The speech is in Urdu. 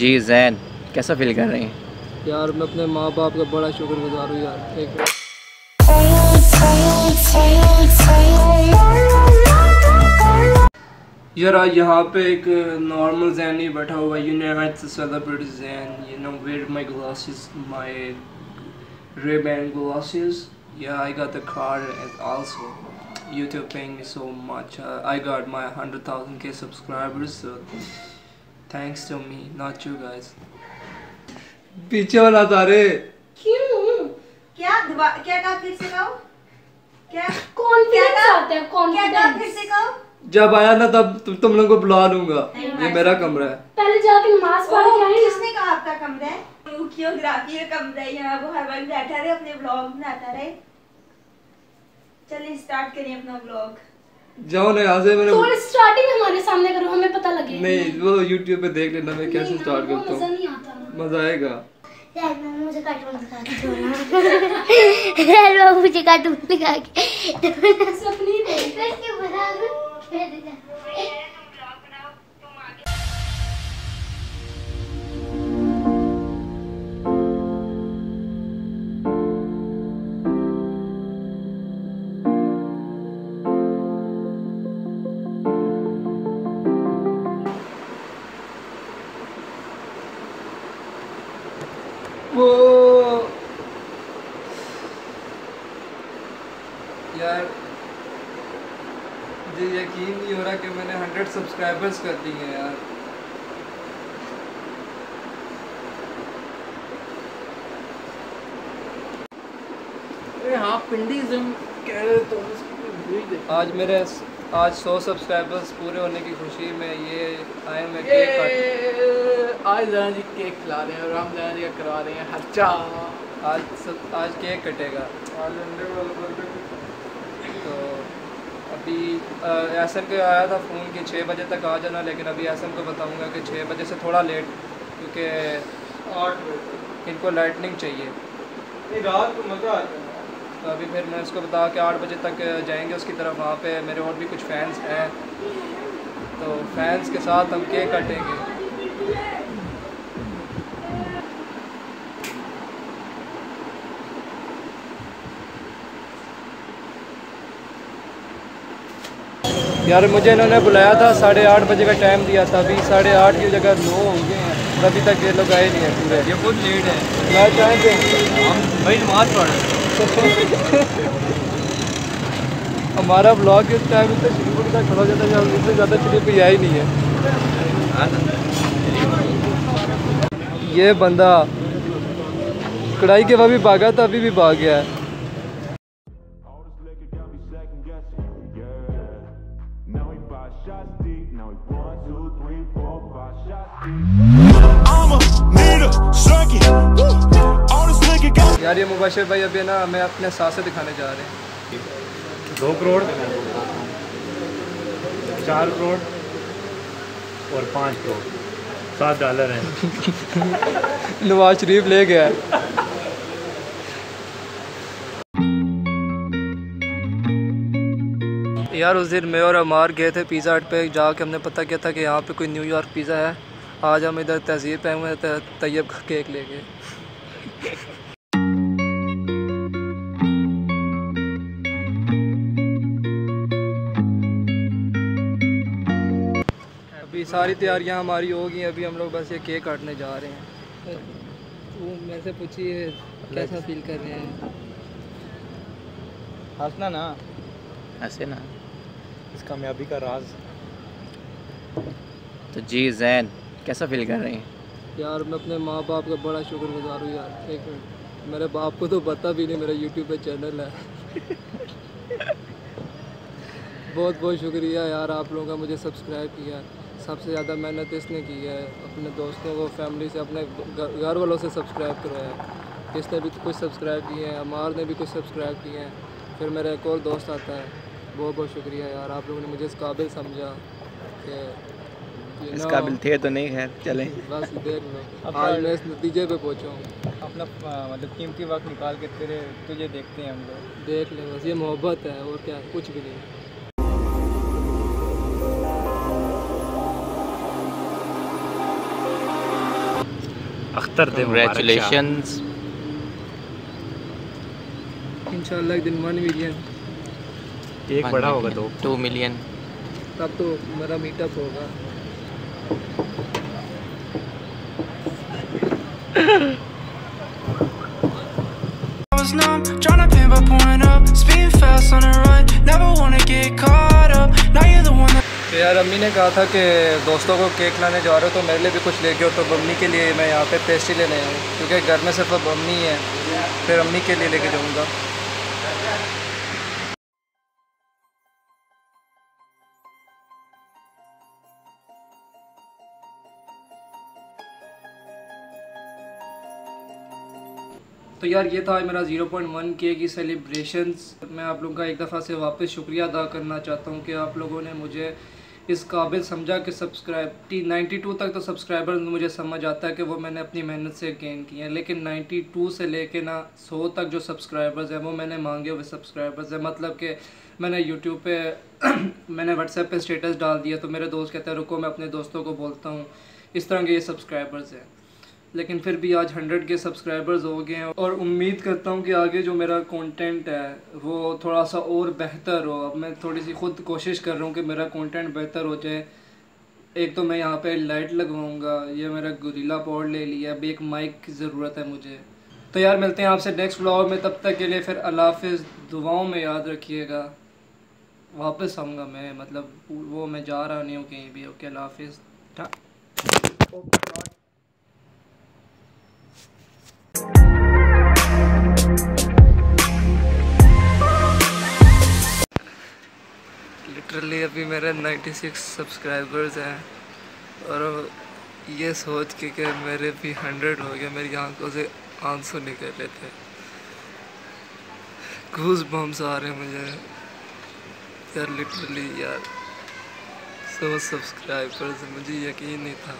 جی زین کیسا فیل کر رہے ہیں یار میں اپنے ماں باپ کا بڑا شکر گزار ہوں یار ایک یار آج یہاں پہ ایک نارمل زین نہیں بیٹھا ہوا you know head to celebrate Zain you know where my glasses my rib and glasses yeah I got the car card also YouTube paying me so much. Uh, I got my 100,000k subscribers, so thanks to me, not you guys. پیچھے والا تارے۔ کیوں؟ کیا دوبا- کیا کہا پھر سے کہو؟ کیا کانفیڈنس کیا آتا ہے کہا کیا کہا پھر کانفیڈنس سے کہو؟ جب آیا نا تب تم لوگوں کو بلا لوں گا۔ یہ میرا کمرہ ہے۔ پہلے جا کے نماز پڑھ کے آئے کس نے کہا آپ کا کمرہ ہے؟ کیوگرافی کا کمرہ ہے یہاں وہ ہر وقت بیٹھا رہے اپنے بلاگ بناتا رہے۔ چلیں اسٹارٹ کریں اپنا بلاگ جاؤ نا یہاں سے میں نے سٹارٹنگ ہمارے سامنے کرو ہمیں پتہ لگے۔ نہیں وہ یوٹیوب پہ دیکھ لینا میں کیسے سٹارٹ کرتا مزہ ہوں نہیں آتا۔ نا۔ مزہ آئے گا۔ مجھے کارٹون دکھا کے چھوڑا مجھے کارٹون دکھا کے دیکھ۔ یار مجھے یقین نہیں ہو رہا کہ میں نے ہنڈریڈ سبسکرائبرس کر دی ہیں یار۔ ہاں پنڈیزم آج میرے آج سو سبسکرائبرس پورے ہونے کی خوشی میں یہ آئے میں کیک کاٹ آج زین جی کیک کھلا رہے ہیں اور ہم زین جی کا کروا رہے ہیں۔ خرچہ آج سب آج کیک کٹے گا۔ تو ابھی ایسن کے آیا تھا فون کہ چھ بجے تک آ جانا لیکن ابھی ایسن کو بتاؤں گا کہ چھ بجے سے تھوڑا لیٹ کیونکہ ان کو لائٹننگ چاہیے۔ رات کو مزہ آتا ہے تو ابھی پھر میں اس کو بتا کہ آٹھ بجے تک جائیں گے اس کی طرف وہاں پہ میرے اور بھی کچھ فینس ہیں۔ تو فینس کے ساتھ ہم کیک کٹیں گے۔ یار مجھے انہوں نے بلایا تھا ساڑھے آٹھ بجے کا ٹائم دیا تھا ابھی ساڑھے آٹھ کی جگہ نو ہو گئے ہیں ابھی تک یہ لوگ آئے نہیں ہیں پورے۔ یہ بہت لیٹ ہے۔ میں چاہیں ہم بھائی نماز پڑھ ہمارا بلاگ اس ٹائم سے شروع ہونے کا کھڑا ہو جاتا ہے اس سے زیادہ شروع پہ ہی نہیں ہے۔ یہ بندہ کڑائی کے بعد بھی بھاگا تھا ابھی بھی بھاگ گیا ہے۔ یار یہ مباشر بھائی ابھی نا ہمیں اپنے ساتھ سے دکھانے جا رہے ہیں۔ دو کروڑ چار کروڑ اور پانچ کروڑ۔ سات ڈالر ہیں۔ نواز شریف لے گیا۔ یار اس دن میں اور امار گئے تھے پیزا ہٹ پہ جا کے ہم نے پتہ کیا تھا کہ یہاں پہ کوئی نیو یارک پیزا ہے۔ آج ہم ادھر تہذیب پہ ہوئے تھے طیب کا کیک لے گئے ابھی ساری تیاریاں ہماری ہو گئی ابھی ہم لوگ بس یہ کیک کاٹنے جا رہے ہیں۔ وہ میرے سے پوچھیے کیسا فیل کر رہے ہیں؟ ہنسنا نا۔ ایسے نا۔ اس کامیابی کا راز۔ تو جی زین کیسا فیل کر رہے ہیں؟ یار میں اپنے ماں باپ کا بڑا شکر گزار ہوں یار ایک منٹ۔ میرے باپ کو تو پتہ بھی نہیں میرا یوٹیوب پہ چینل ہے۔ بہت بہت شکریہ یار آپ لوگوں کا مجھے سبسکرائب کیا۔ سب سے زیادہ محنت اس نے کی ہے اپنے دوستوں کو فیملی سے اپنے گھر والوں سے سبسکرائب کروایا اس نے بھی کچھ سبسکرائب کیے ہیں امار نے بھی کچھ سبسکرائب کیے ہیں۔ پھر میرا ایک اور دوست آتا ہے۔ بہت بہت شکریہ یار آپ لوگوں نے مجھے اس قابل سمجھا کہ اس قابل تھے تو نہیں خیر چلیں۔ بس دیکھ لو آج میں اس نتیجے پہ پہنچا ہوں۔ اپنا مطلب قیمتی وقت نکال کے تیرے تجھے دیکھتے ہیں ہم لوگ۔ دیکھ لیں بس یہ محبت ہے اور کیا کچھ بھی نہیں۔ اختر کنگریچولیشنز انشاءاللہ ایک دن ون ملین ایک بڑا ہوگا تو ٹو ملین۔ تب تو میرا میٹ اپ ہوگا۔ I was numb, tryna pin by pouring up, speeding fast on the run, never wanna get caught up. Now you're the one that. تو یار امی نے کہا تھا کہ دوستوں کو کیک لانے جا رہے ہو تو میرے لیے بھی کچھ لے کے ہو تو امی کے لیے میں یہاں پہ پیسٹری لینے آیا ہوں۔ کیونکہ گھر میں صرف اب امی ہے پھر امی کے لیے لے کے جاؤں گا۔ تو یار یہ تھا میرا زیرو پوائنٹ ون کے کی سیلیبریشنس میں آپ لوگوں کا ایک دفعہ سے واپس شکریہ ادا کرنا چاہتا ہوں کہ آپ لوگوں نے مجھے اس قابل سمجھا کہ سبسکرائب ٹی نائنٹی ٹو تک تو سبسکرائبر مجھے سمجھ آتا ہے کہ وہ میں نے اپنی محنت سے گین کیے ہیں لیکن نائنٹی ٹو سے لے کے نا سو تک جو سبسکرائبرز ہیں وہ میں نے مانگے ہوئے سبسکرائبرز ہیں۔ مطلب کہ میں نے یوٹیوب پہ میں نے واٹس ایپ پہ اسٹیٹس ڈال دیا تو میرے دوست کہتے ہیں، رکو، میں اپنے دوستوں کو بولتا ہوں، اس طرح کے یہ سبسکرائبرز ہیں۔ لیکن پھر بھی آج ہنڈریڈ کے سبسکرائبرز ہو گئے ہیں اور امید کرتا ہوں کہ آگے جو میرا کانٹینٹ ہے وہ تھوڑا سا اور بہتر ہو۔ اب میں تھوڑی سی خود کوشش کر رہا ہوں کہ میرا کانٹینٹ بہتر ہو جائے۔ ایک تو میں یہاں پہ لائٹ لگواؤں گا، یہ میرا گریلا پوڈ لے لیا اب ایک مائک کی ضرورت ہے مجھے۔ تو یار ملتے ہیں آپ سے نیکسٹ بلاگ میں، تب تک کے لیے پھر اللہ حافظ، دعاؤں میں یاد رکھیے گا۔ واپس آؤں گا میں مطلب وہ میں جا رہا نہیں ہوں کہیں بھی۔ اوکے اللہ حافظ۔ لٹرلی ابھی میرے نائنٹی سکس سبسکرائبرز ہیں اور یہ سوچ کے کہ میرے بھی ہنڈریڈ ہو گئے میری آنکھوں سے آنسو نکل رہے تھے گوز بمس آ رہے ہیں مجھے یار لٹرلی یار سو سبسکرائبرز مجھے یقین نہیں تھا